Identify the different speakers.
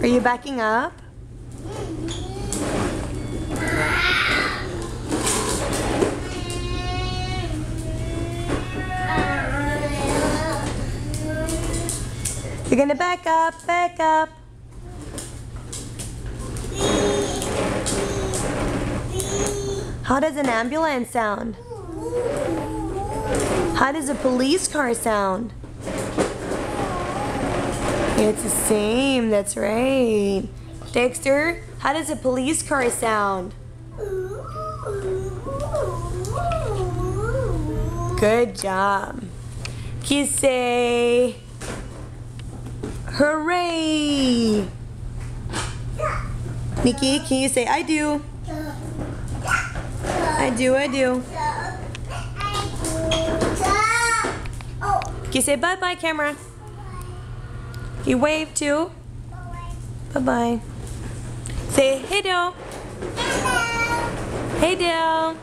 Speaker 1: Are you backing up? You're gonna back up, back up. How does an ambulance sound? How does a police car sound? It's the same, that's right. Dexter, how does a police car sound? Good job. Can you say hooray? Nikki, can you say I do? I do, I do. Can you say bye-bye, camera? You wave too? Bye-bye. Say hey, Dale. Hey, Dale.